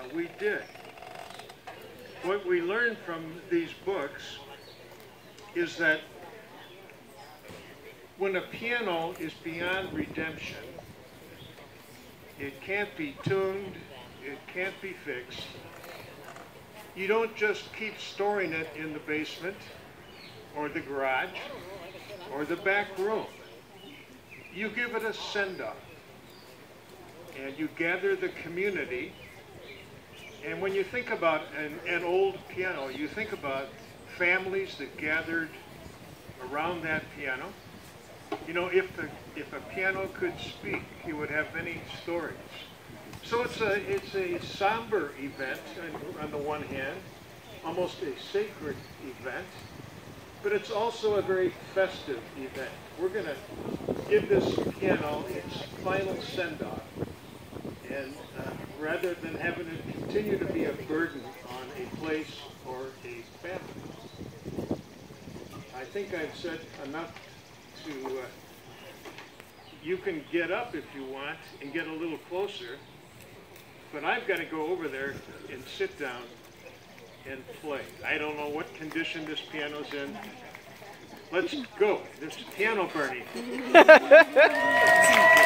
Uh, we did. What we learned from these books is that when a piano is beyond redemption, it can't be tuned, it can't be fixed. You don't just keep storing it in the basement or the garage or the back room. You give it a send-off and you gather the community. And when you think about an, an old piano, you think about families that gathered around that piano. You know, if, the, if a piano could speak, he would have many stories. So it's a, it's a somber event on, on the one hand, almost a sacred event, but it's also a very festive event. We're going to give this piano its final send-off, and uh, rather than having it continue to be a burden on a place or a family. I think I've said enough to, uh, you can get up if you want and get a little closer, but I've got to go over there and sit down and play. I don't know what condition this piano's in. Let's go. There's a piano burning.